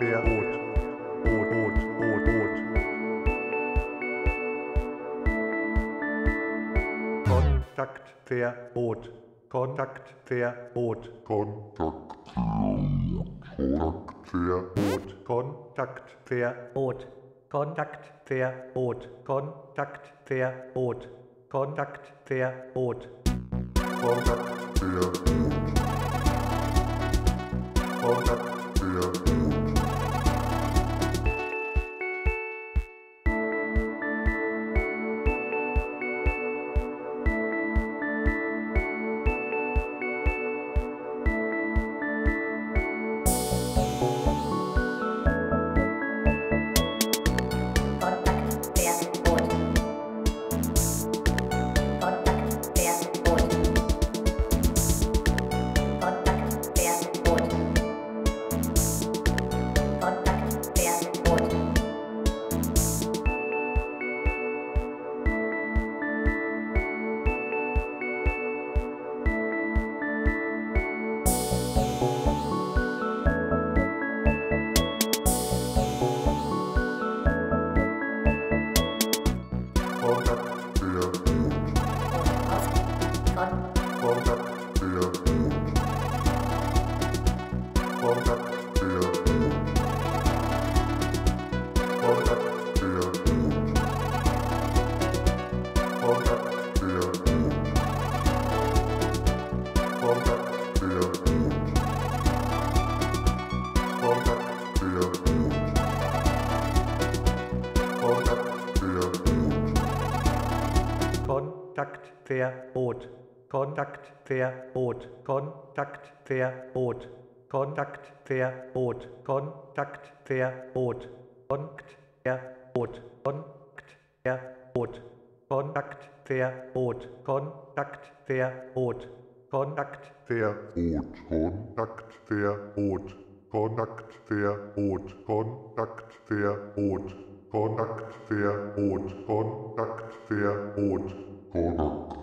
Kontaktverbot. Bot, Bot, Bot, Bot. Kontaktverbot. Kontaktverbot. Kontaktverbot. Kontaktverbot. Kontaktverbot. Kontaktverbot. Kontaktverbot. Kontaktverbot. Lord. Kontaktverbot. Kontaktverbot. Kontaktverbot. Kontaktverbot. Kontaktverbot. Kontaktverbot. Kontaktverbot. Kontaktverbot. Kontaktverbot. Kontaktverbot. Kontaktverbot. Kontaktverbot. Kontaktverbot. Kontaktverbot. Kontaktverbot. Connor.